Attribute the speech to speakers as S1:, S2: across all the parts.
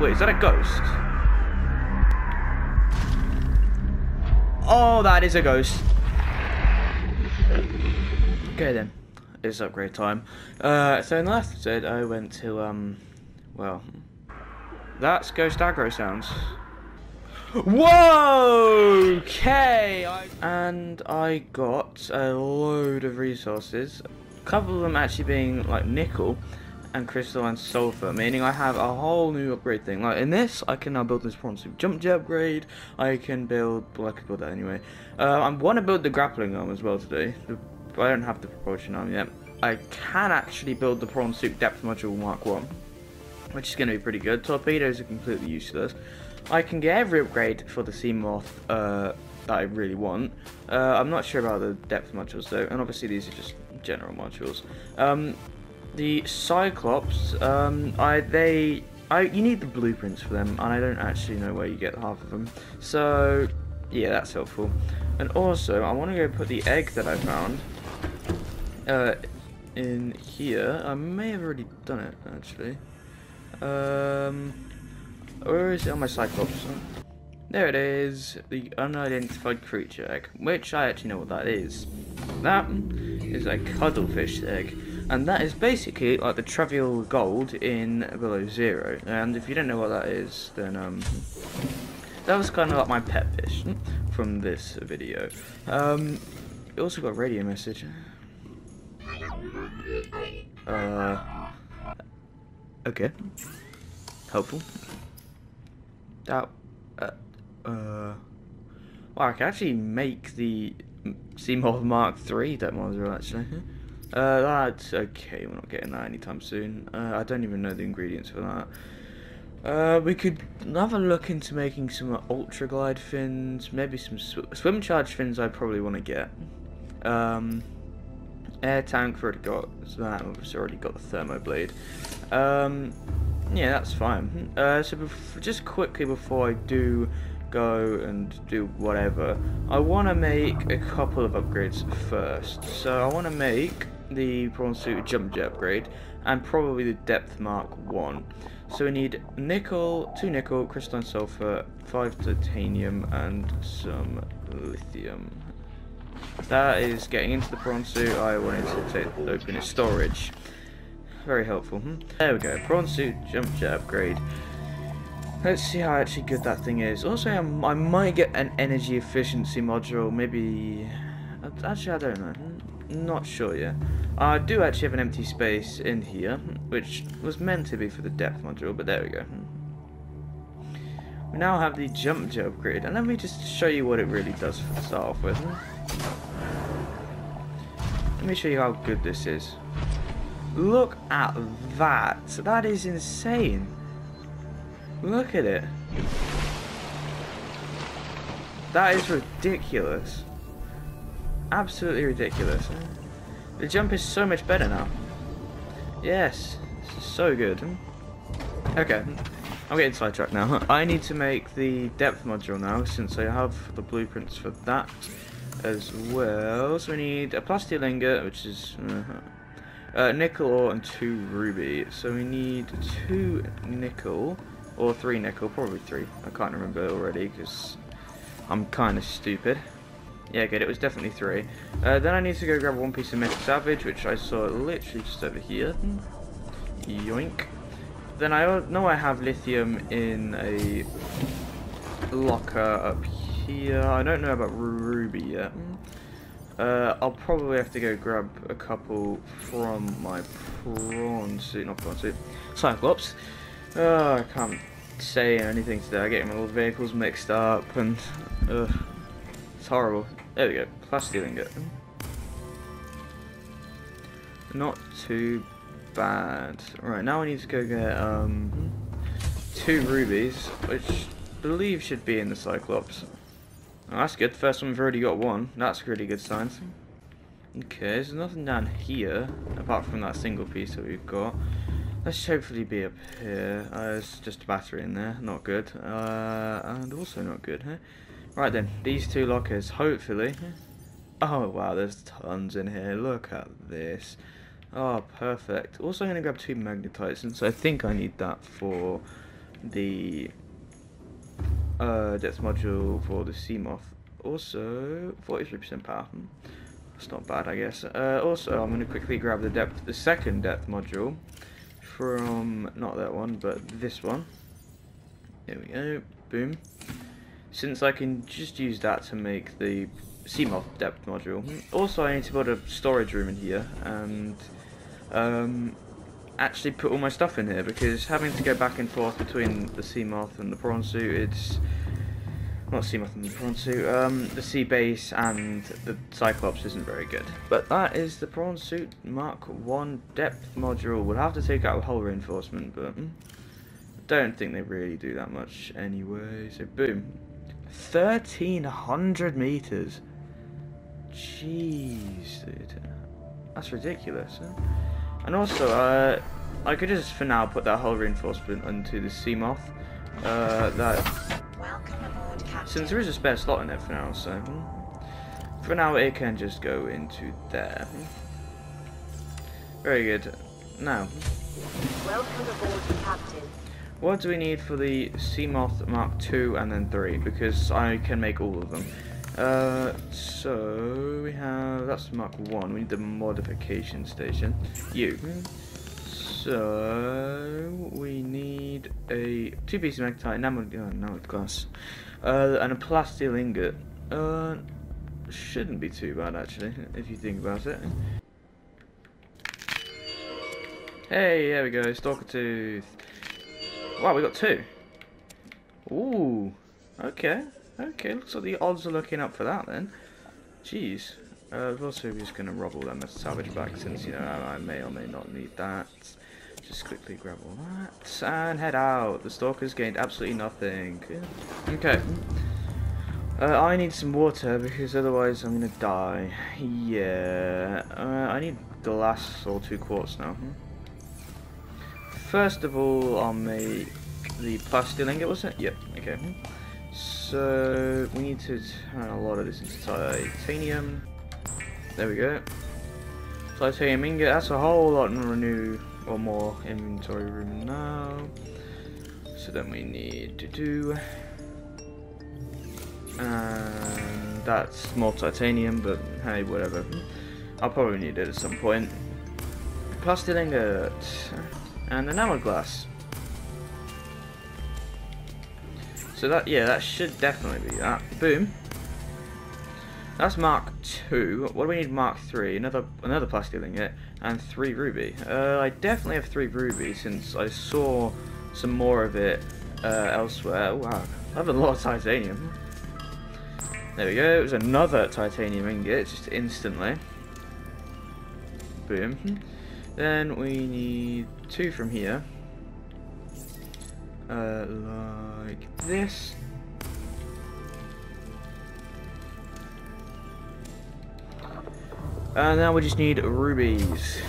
S1: Wait, is that a ghost? Oh, that is a ghost. Okay then, it's upgrade time. Uh, so in the last episode, I went to um, well, that's ghost aggro sounds. Whoa! Okay, I, and I got a load of resources. A couple of them actually being like nickel and crystal and sulfur, meaning I have a whole new upgrade thing. Like in this, I can now build this prawn suit jump jet upgrade. I can build, well, I could build that anyway. Uh, I want to build the grappling arm as well today. I don't have the propulsion arm yet. I can actually build the prawn suit depth module Mark One, which is going to be pretty good. Torpedoes are completely useless. I can get every upgrade for the Seamoth uh, that I really want. Uh, I'm not sure about the depth modules though, and obviously these are just general modules. Um, the Cyclops, um, I they I you need the blueprints for them, and I don't actually know where you get half of them. So yeah, that's helpful. And also, I want to go put the egg that I found uh, in here. I may have already done it actually. Um, where is it on my Cyclops? There it is, the unidentified creature egg, which I actually know what that is. That is a cuttlefish egg. And that is basically like the trivial gold in Below Zero. And if you don't know what that is, then um, that was kind of like my pet fish from this video. Um, it also got a radio message. Uh, okay. Helpful. That, uh, uh, well, I can actually make the Seamoth Mark III that module actually. Uh, that's okay, we're not getting that anytime soon. Uh, I don't even know the ingredients for that. Uh, we could have a look into making some ultra glide fins, maybe some sw swim charge fins I probably want to get. Um, air tank already got, so that we've already got the thermo blade. Um, yeah, that's fine. Uh, so just quickly before I do go and do whatever, I want to make a couple of upgrades first. So I want to make the prawn suit jump jet upgrade and probably the depth mark 1. So we need nickel, 2 nickel, crystalline sulfur, 5 titanium and some lithium. That is getting into the prawn suit. I wanted to take, open its storage. Very helpful. Hmm? There we go. Prawn suit jump jet upgrade. Let's see how actually good that thing is. Also, I'm, i might get an energy efficiency module. Maybe... Actually, I don't know. Hmm? Not sure yet. I do actually have an empty space in here, which was meant to be for the depth module, but there we go. We now have the jump jet upgrade, and let me just show you what it really does to start off with. Let me show you how good this is. Look at that. That is insane. Look at it. That is ridiculous. Absolutely ridiculous. The jump is so much better now. Yes. So good. Okay. I'm getting sidetracked now. I need to make the depth module now since I have the blueprints for that as well. So we need a plastic ingot, which is uh, uh, nickel ore and two ruby. So we need two nickel or three nickel, probably three. I can't remember already because I'm kind of stupid. Yeah, good, it was definitely three. Uh, then I need to go grab one piece of metal salvage, which I saw literally just over here. Yoink. Then I know I have lithium in a locker up here. I don't know about ruby yet. Uh, I'll probably have to go grab a couple from my prawn suit, not prawn suit, Cyclops. Oh, I can't say anything today. I get my little vehicles mixed up and it's horrible. There we go, plastic ingot. Not too bad. Right, now I need to go get um, two rubies, which I believe should be in the Cyclops. Oh, that's good. the First one we've already got one. That's a really good sign. Okay, there's nothing down here apart from that single piece that we've got. Let's hopefully be up here. Uh, there's just a battery in there. Not good. Uh, and also not good. Huh? Right then, these two lockers. Hopefully. Oh wow, there's tons in here. Look at this. Oh, perfect. Also, I'm going to grab two magnetite so I think I need that for the uh, depth module for the Seamoth. Also, 43% power. Hmm. That's not bad, I guess. Uh, also, I'm going to quickly grab the depth, the second depth module from not that one, but this one. There we go. Boom. Since I can just use that to make the Seamoth depth module. Also, I need to build a storage room in here and um, actually put all my stuff in here because having to go back and forth between the Seamoth and the prawn suit, it's not Seamoth and the prawn suit, um, the sea base and the Cyclops isn't very good. But that is the prawn suit Mark 1 depth module. We'll have to take out hull reinforcement, but I don't think they really do that much anyway. So boom. 1300 meters. Jeez, dude. That's ridiculous. Huh? And also, uh, I could just for now put that whole reinforcement onto the Seamoth. Uh, that since there is a spare slot in it for now, so hmm. for now it can just go into there. Very good. Now, welcome aboard, Captain. What do we need for the Seamoth Mark II and then 3? Because I can make all of them. Uh, so we have that's Mark One. We need the modification station. You. So we need a two pieces of magnetite, uh, enameled glass, uh, and a plastic ingot. Uh, shouldn't be too bad actually, if you think about it. Hey, there we go, Stalker Tooth. Wow, we got two. Ooh, okay. Okay, looks like the odds are looking up for that then. Jeez. Uh, also just going to rob all them salvage back since, you know, I, may or may not need that. Just quickly grab all that and head out. The stalker's gained absolutely nothing. Okay. Uh, I need some water because otherwise I'm going to die. Yeah. Uh, I need glass or two quartz now. First of all, I'll make the plastic ingot, was it? Yep, okay. So we need to turn a lot of this into titanium. There we go. Titanium ingot, that's a whole lot more new or more inventory room now. So then we need to do and that's more titanium, but hey, whatever. I'll probably need it at some point. Plastic ingot and enamel glass. So that, yeah, that should definitely be that. Boom. That's Mark 2. What do we need Mark 3? Another another plastic ingot and 3 ruby. Uh, I definitely have 3 ruby since I saw some more of it uh, elsewhere. Wow. I have a lot of titanium. There we go. It was another titanium ingot just instantly. Boom. Then we need 2 from here. Uh, like this. And now we just need rubies.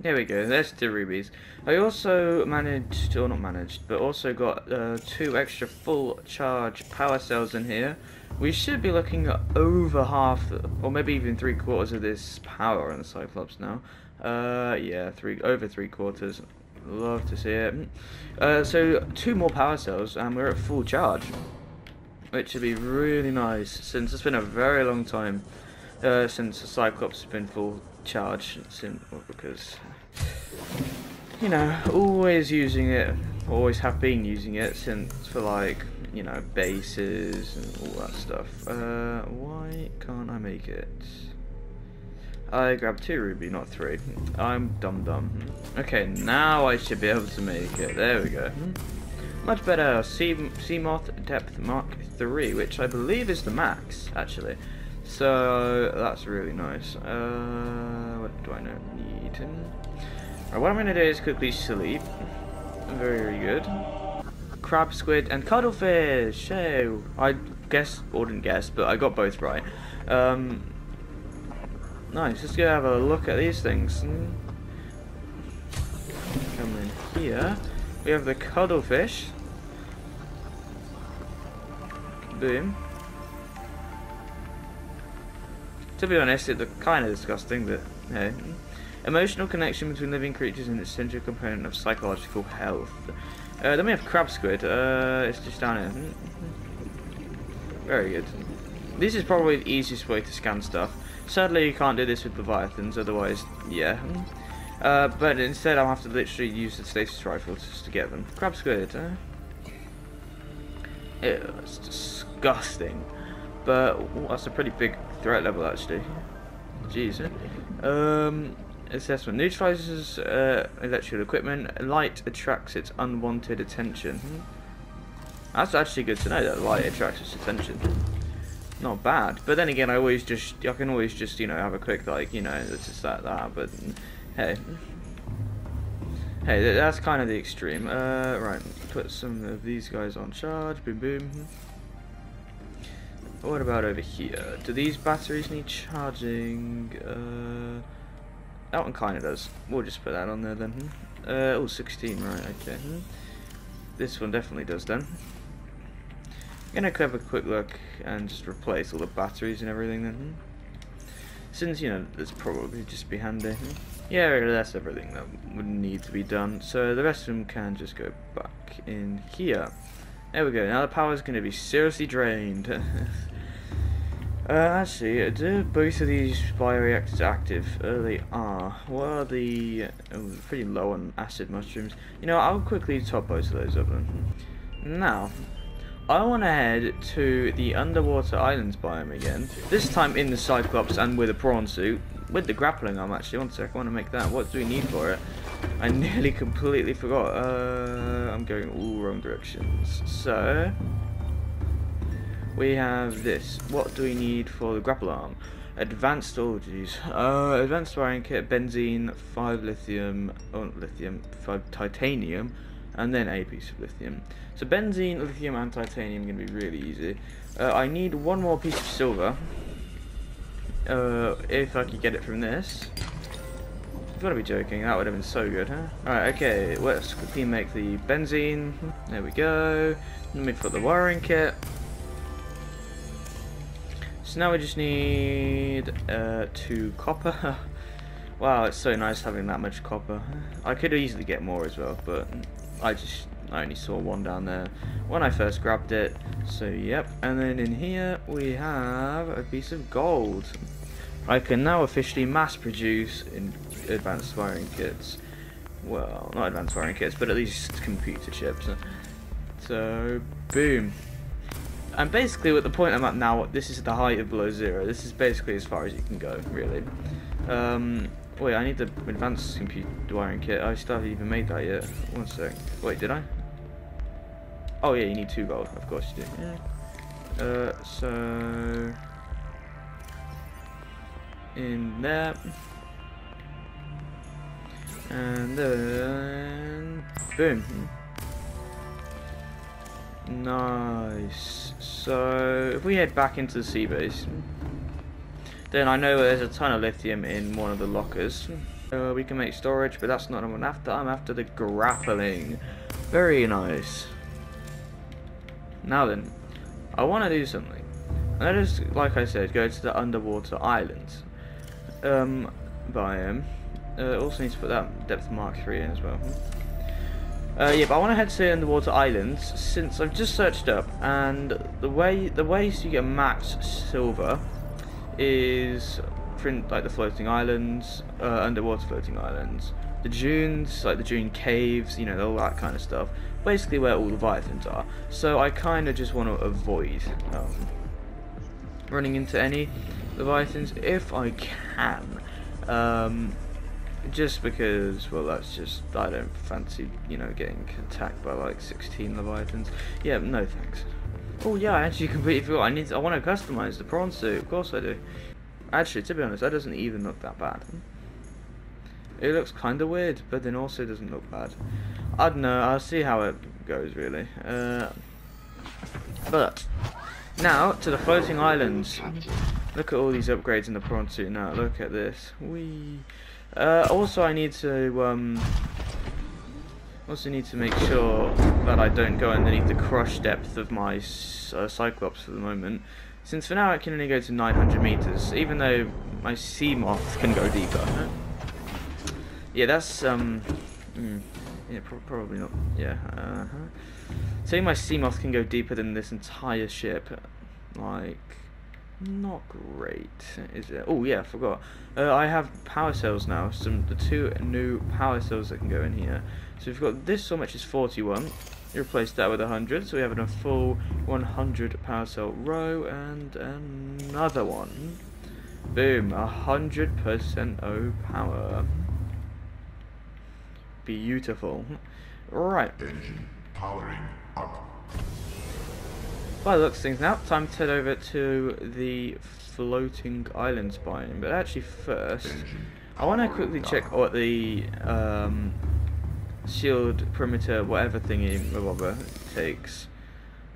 S1: There we go, there's the rubies. I also managed, or not managed, but also got uh, two extra full charge power cells in here. We should be looking at over half, or maybe even three quarters of this power on the Cyclops now. Uh, yeah, three over three quarters. Love to see it. Uh, so two more power cells and we're at full charge. Which would be really nice since it's been a very long time uh, since the Cyclops has been full charge. Since, because, you know, always using it, always have been using it since for like, you know, bases and all that stuff. Uh, why can't I make it? I grabbed two ruby, not three. I'm dumb dumb. Okay, now I should be able to make it. There we go. Much better. Sea Seamoth Depth Mark 3, which I believe is the max, actually. So, that's really nice. Uh, what do I need? Right, what I'm going to do is quickly sleep. Very, very good. Crab, squid, and cuttlefish! Hey, I guess, or didn't guess, but I got both right. Um, Nice, let's go have a look at these things. Come in here. We have the cuttlefish. Boom. To be honest, it's kind of disgusting, but hey. Emotional connection between living creatures and its central component of psychological health. Uh, then we have crab squid. Uh, it's just down here. Hmm. Very good. This is probably the easiest way to scan stuff. Sadly, you can't do this with Leviathans, otherwise, yeah. Uh, but instead, I'll have to literally use the stasis rifle just to get them. Crab squid, huh? Ew, it's disgusting. But ooh, that's a pretty big threat level, actually. Jeez. Um, assessment neutralizes uh, electrical equipment. Light attracts its unwanted attention. Hmm. That's actually good to know that light attracts its attention. Not bad, but then again, I always just I can always just you know have a quick like you know it's just that that. But hey, hey, that's kind of the extreme. Uh, right, put some of these guys on charge. Boom, boom. What about over here? Do these batteries need charging? Uh, that one kind of does. We'll just put that on there then. Uh, oh, 16, right, okay. This one definitely does then. Gonna have a quick look and just replace all the batteries and everything then. Since, you know, this probably just be handy. Yeah, that's everything that would need to be done. So the rest of them can just go back in here. There we go. Now the power is going to be seriously drained. uh, actually, do both of these bioreactors active? Uh, they are. What are the... Oh, pretty low on acid mushrooms. You know, I'll quickly top both of those up then. Now, I want to head to the underwater islands biome again. This time in the Cyclops and with a prawn suit. With the grappling arm actually. One sec, I want to make that. What do we need for it? I nearly completely forgot. Uh, I'm going all wrong directions. So, we have this. What do we need for the grapple arm? Advanced, orgies. Uh, advanced wiring kit, benzene, 5 lithium, oh lithium, 5 titanium, and then a piece of lithium. So benzene, lithium, and titanium going to be really easy. Uh, I need one more piece of silver. Uh, if I could get it from this. You've got to be joking, that would have been so good, huh? Alright, okay, let's quickly make the benzene. There we go. Let me put the wiring kit. So now we just need uh, two copper. wow, it's so nice having that much copper. I could easily get more as well, but I just I only saw one down there when I first grabbed it. So yep, and then in here we have a piece of gold. I can now officially mass produce in advanced wiring kits. Well, not advanced wiring kits, but at least computer chips. So, boom. And basically, at the point I'm at now, this is the height of below zero. This is basically as far as you can go, really. Um, wait, I need the advanced computer wiring kit. I still haven't even made that yet. One sec. Wait, did I? Oh yeah, you need two gold. Of course you do. Yeah. Uh, so in there, and then boom. Nice. So if we head back into the sea base, then I know there's a ton of lithium in one of the lockers. Uh, we can make storage, but that's not what I'm after. I'm after the grappling. Very nice. Now then, I want to do something. Let us, like I said, go to the underwater islands um, biome. Uh, also need to put that depth mark 3 in as well. Uh, yeah, but I want to head to the underwater islands since I've just searched up, and the way the ways you get max silver is print like the floating islands, uh, underwater floating islands, the dunes, like the dune caves, you know, all that kind of stuff. Basically, where all the Leviathans are. So I kind of just want to avoid um, running into any Leviathans if I can. Um, just because, well, that's just, I don't fancy, you know, getting attacked by like 16 Leviathans. Yeah, no thanks. Oh yeah, I actually completely forgot. I need, to, I want to customize the prawn suit. Of course I do. Actually, to be honest, that doesn't even look that bad. It looks kind of weird, but then also doesn't look bad. I don't know. I'll see how it goes, really. Uh, but now to the floating islands. Look at all these upgrades in the prawn suit now. Look at this. We. Uh, also, I need to um, also need to make sure that I don't go underneath the crush depth of my uh, Cyclops for the moment. Since for now it can only go to 900 meters, even though my Seamoth can go deeper. Yeah, that's um. Mm, Yeah, pro probably not. Yeah. Uh -huh. Saying my Seamoth can go deeper than this entire ship, like, not great, is it? Oh yeah, I forgot. Uh, I have power cells now. Some the two new power cells that can go in here. So we've got this so much is 41. You replace that with 100, so we have a full 100 power cell row and another one. Boom, 100% O power. Beautiful. Right.
S2: Engine powering up.
S1: By the looks things now, time to head over to the floating islands biome. But actually first, I want to quickly check what the um, shield perimeter whatever thingy whatever takes.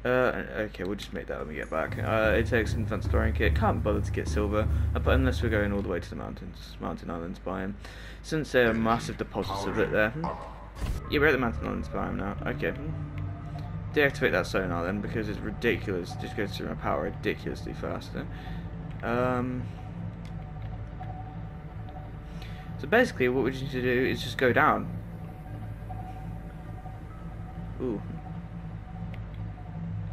S1: Uh, okay, we'll just make that when we get back. Uh, it takes an advanced storing kit. Can't bother to get silver, uh, but unless we're going all the way to the mountains, mountain islands biome, since there are massive deposits of it there. Yeah, we're at the mountain islands biome now. Okay. Deactivate that sonar then because it's ridiculous. It just goes through my power ridiculously faster. Um. So basically, what we need to do is just go down. Ooh.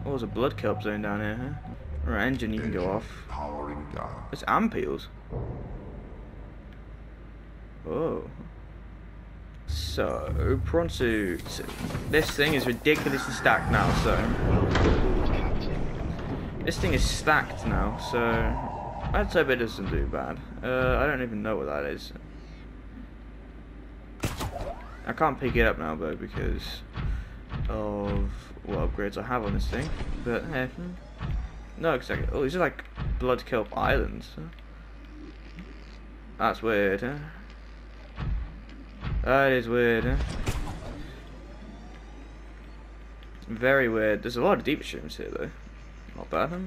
S1: Oh, there's a blood kelp zone down here, huh? Right, engine, you can go off.
S2: Powering down.
S1: It's ampeels. Oh. So, prawn suit. This thing is ridiculously stacked now, so... This thing is stacked now, so... I'd say it doesn't do bad. Uh, I don't even know what that is. I can't pick it up now, though, because of what upgrades I have on this thing. But, eh, hmm. no, exactly. Oh, these are like Blood Kelp Islands. That's weird, huh? That is weird, huh? Very weird. There's a lot of deep streams here, though. Not bad, huh?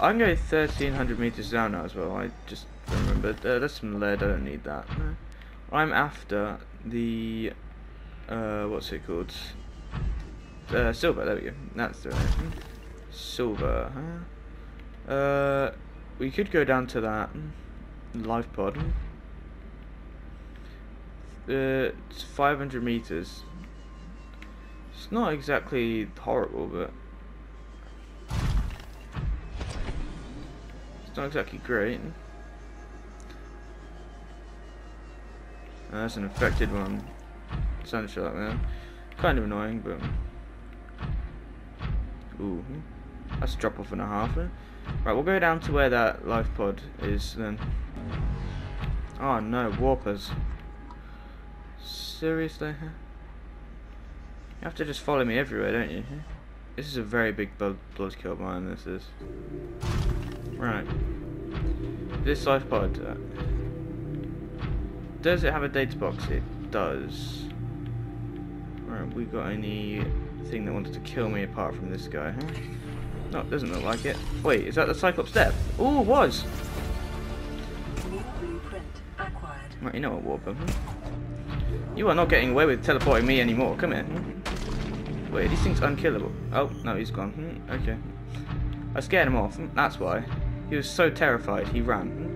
S1: I'm going 1300 meters down now as well. I just remembered. Uh, that's some lead. I don't need that. No. I'm after the uh, what's it called? Uh, silver, there we go. That's the right one. Silver, huh? Uh, we could go down to that life pod. Uh, it's 500 meters. It's not exactly horrible, but it's not exactly great. Uh, that's an infected one sunshot, man. Kind of annoying, but... Ooh. That's a drop off and a half. Eh? Right, we'll go down to where that life pod is then. Oh no, warpers. Seriously? You have to just follow me everywhere, don't you? This is a very big blood, blood kill mine, this is. Right. This life pod... Uh, does it have a data box? It does. Right, we got anything that wanted to kill me apart from this guy, huh? No, it doesn't look like it. Wait, is that the Cyclops Depth? Oh, it was! Right, you know what, Warper. Hmm? You are not getting away with teleporting me anymore. Come here. Wait, these things unkillable. Oh, no, he's gone. Hmm? Okay. I scared him off. Hmm? That's why. He was so terrified, he ran. Hmm?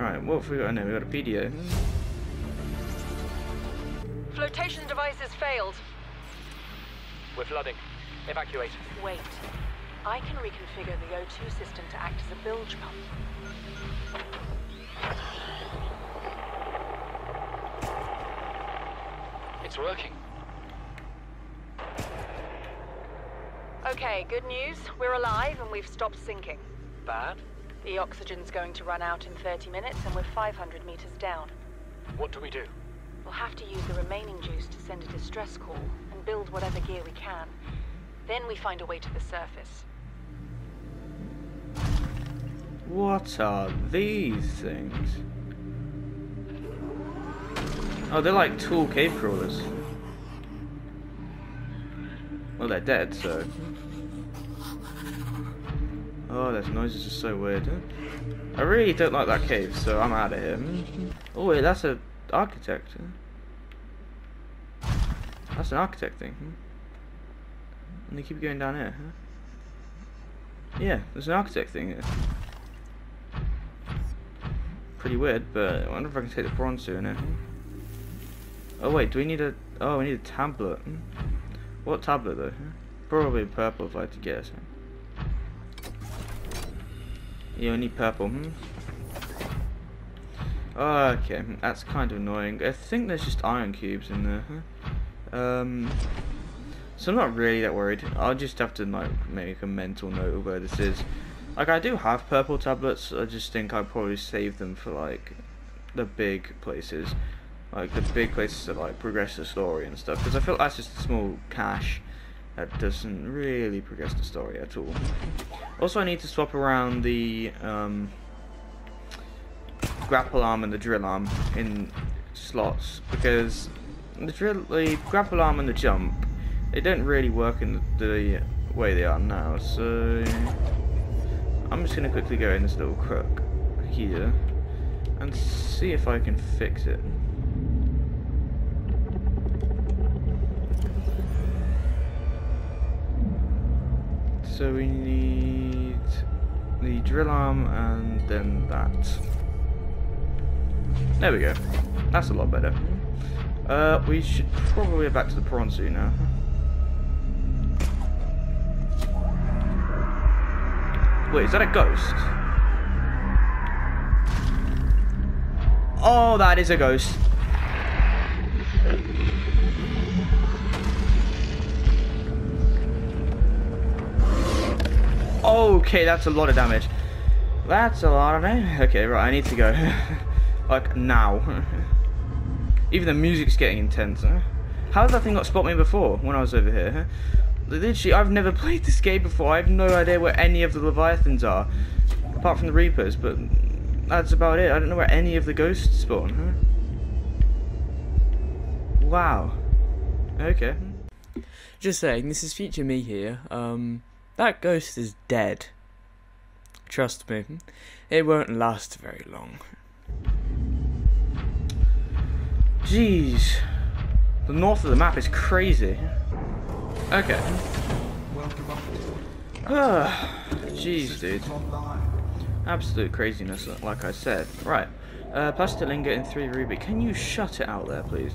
S1: Alright, what have we got in there? We got a PDA.
S3: Flotation devices failed.
S4: We're flooding. Evacuate.
S3: Wait. I can reconfigure the O2 system to act as a bilge pump.
S4: It's working.
S3: Okay, good news. We're alive and we've stopped sinking.
S4: Bad?
S3: The oxygen's going to run out in 30 minutes and we're 500 meters down.
S4: What do we do?
S3: We'll have to use the remaining juice to send a distress call and build whatever gear we can. Then we find a way to the surface.
S1: What are these things? Oh, they're like tool cave crawlers. Well, they're dead, so... Oh, those noises are so weird. I really don't like that cave, so I'm out of here. Oh wait, that's a architect. That's an architect thing. And they keep going down here. huh? Yeah, there's an architect thing here. Pretty weird, but I wonder if I can take the prawn suit in. Eh? Oh wait, do we need a... Oh, we need a tablet. Hmm? What tablet though? Hmm? Probably purple if I had to guess. You need purple, hmm? Oh, okay, hmm, that's kind of annoying. I think there's just iron cubes in there. Um, so I'm not really that worried. I'll just have to like make a mental note of where this is. Like I do have purple tablets. I just think I'd probably save them for like the big places, like the big places that like progress the story and stuff. Because I feel like that's just a small cache that doesn't really progress the story at all. Also, I need to swap around the um, grapple arm and the drill arm in slots because the drill, the grapple arm and the jump, they don't really work in the way they are now. So I'm just gonna quickly go in this little crook here and see if I can fix it. So we need the drill arm and then that. There we go. That's a lot better. Uh, we should probably get back to the prawn now. Wait, is that a ghost? Oh, that is a ghost. Okay, that's a lot of damage. That's a lot of damage. Okay, right, I need to go. like, now. Even the music's getting intense. How has that thing not spot me before when I was over here? Literally, I've never played this game before. I have no idea where any of the Leviathans are. Apart from the Reapers, but that's about it. I don't know where any of the ghosts spawn. Huh? Wow. Okay.
S5: Just saying, this is future me here. Um, that ghost is dead. Trust me, it won't last very long.
S1: Jeez. The north of the map is crazy. Okay. Ah, Jeez, dude. Absolute craziness, like I said. Right. Uh, Plastilinga in 3 ruby. Can you shut it out there, please?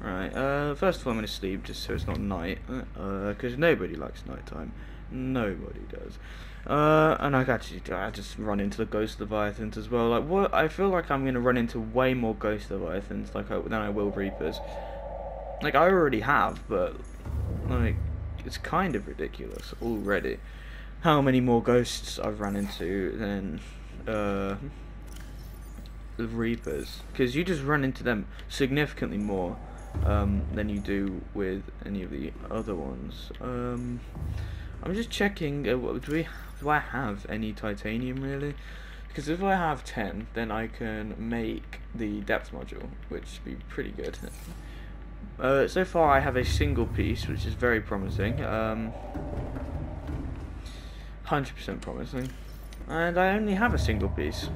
S1: Right, uh, first of all I'm going to sleep just so it's not night, because uh, nobody likes nighttime. Nobody does. Uh, and I actually I just run into the Ghost Leviathans as well. Like, what? I feel like I'm to run into way more Ghost Leviathans like I, than I will Reapers. Like, I already have, but, like, it's kind of ridiculous already. How many more ghosts I've run into than, uh, the Reapers. Because you just run into them significantly more um, than you do with any of the other ones. Um, I'm just checking, uh, do, we, do I have any titanium really? Because if I have 10, then I can make the depth module, which would be pretty good. Uh, so far I have a single piece, which is very promising. Um, 100% promising. And I only have a single piece.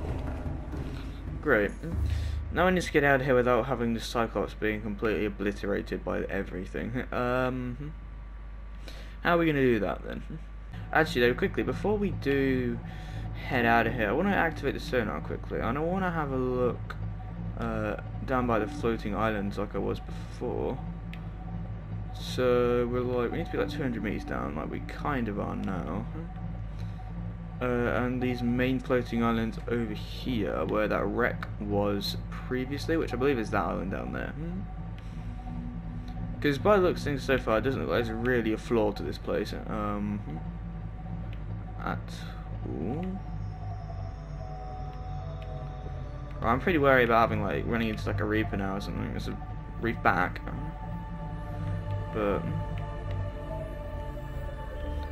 S1: Great. Now I need to get out of here without having the Cyclops being completely obliterated by everything. Um, how are we going to do that then? Actually though, quickly, before we do head out of here, I want to activate the sonar quickly. And I want to have a look uh, down by the floating islands like I was before. So we're like, we need to be like 200 meters down, like we kind of are now. Uh, and these main floating islands over here, where that wreck was previously, which I believe is that island down there. Because by the looks of things so far, it doesn't look like there's really a flaw to this place. Um, at all. I'm pretty worried about having like running into like a reaper now or something. There's a reefback, but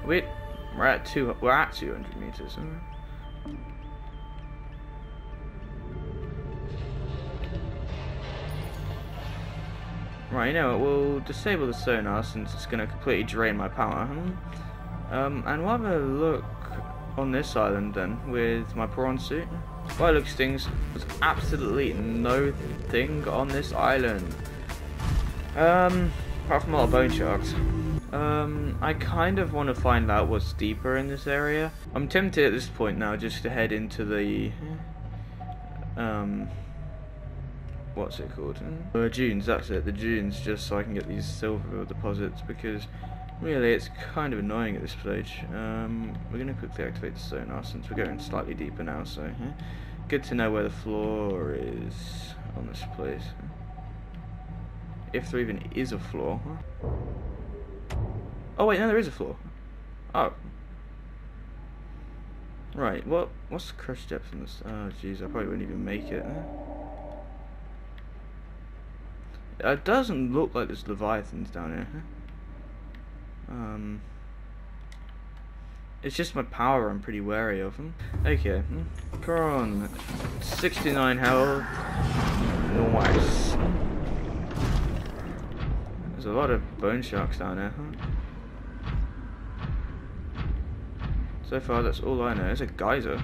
S1: wait, we're at two. We're at 200 meters. Right, you know what, we'll disable the sonar since it's going to completely drain my power. Um, and we'll have a look on this island then, with my prawn suit. By looks things, there's absolutely no thing on this island. Um, apart from a lot of bone sharks. Um, I kind of want to find out what's deeper in this area. I'm tempted at this point now just to head into the um, what's it called? Uh, dunes. That's it. The dunes, just so I can get these silver deposits because really it's kind of annoying at this stage. Um, we're gonna quickly activate the sonar since we're going slightly deeper now. So yeah. good to know where the floor is on this place. If there even is a floor. Oh wait, no, there is a floor. Oh. Right, what what's the crush depth in this? Oh jeez, I probably wouldn't even make it. It doesn't look like there's leviathans down here. Huh? Um, it's just my power. I'm pretty wary of them. Okay, hmm. come on. 69 health. Nice. There's a lot of bone sharks down there. Huh? So far, that's all I know. It's a geyser.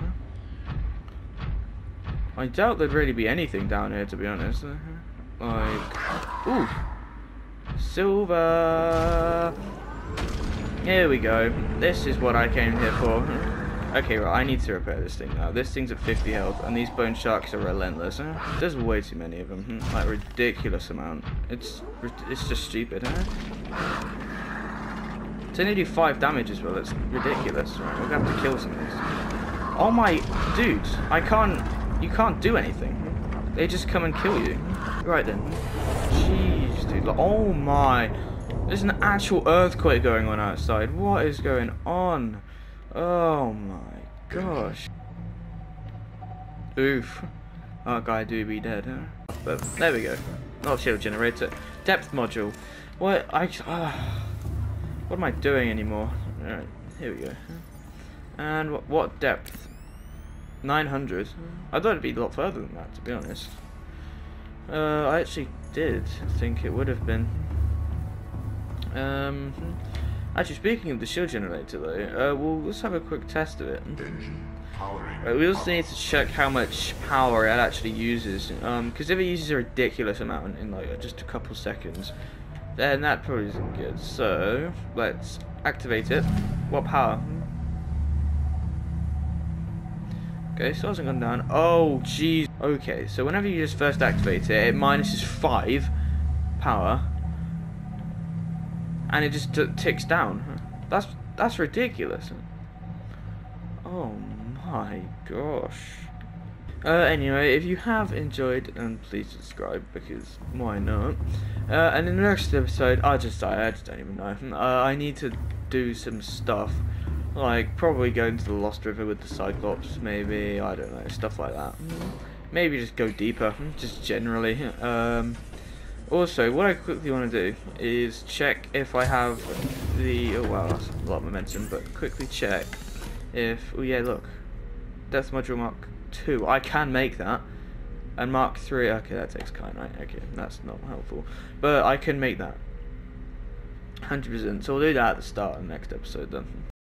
S1: I doubt there'd really be anything down here, to be honest. Like, ooh, silver. Here we go. This is what I came here for. Okay, right, I need to repair this thing now. This thing's at 50 health, and these bone sharks are relentless. There's way too many of them. Hmm, like, ridiculous amount. It's it's just stupid, huh? Only do 5 damage as well, it's ridiculous. Right, we're gonna have to kill some of these. Oh my, dude, I can't, you can't do anything. They just come and kill you. Right then. Jeez, dude, oh my. There's an actual earthquake going on outside. What is going on? Oh my gosh. Oof. That guy do be dead, huh? But there we go. Not shield generator. Depth module. What? I. Uh, what am I doing anymore? Alright, here we go. And what, what depth? 900. I thought it'd be a lot further than that, to be honest. Uh, I actually did think it would have been. Um, actually, speaking of the shield generator, though, uh, well, let's have a quick test of it. Right, we also need to check how much power it actually uses. Um, because if it uses a ridiculous amount in like just a couple seconds, then that probably isn't good. So let's activate it. What power? Okay, so it hasn't gone down. Oh, jeez. Okay, so whenever you just first activate it, it minuses five power, and it just ticks down. That's that's ridiculous. Oh my gosh. Uh, anyway, if you have enjoyed, then please subscribe because why not? Uh, and in the next episode, I just I, I just don't even know. Uh, I need to do some stuff, like probably go into the Lost River with the Cyclops, maybe I don't know, stuff like that. Maybe just go deeper, just generally. Um, also, what I quickly want to do is check if I have the oh wow, that's a lot of momentum, but quickly check if oh yeah, look, Depth Module Mark 2. I can make that. And Mark 3, okay, that takes kind, right? Okay, that's not helpful. But I can make that. 100%. So we'll do that at the start of the next episode then.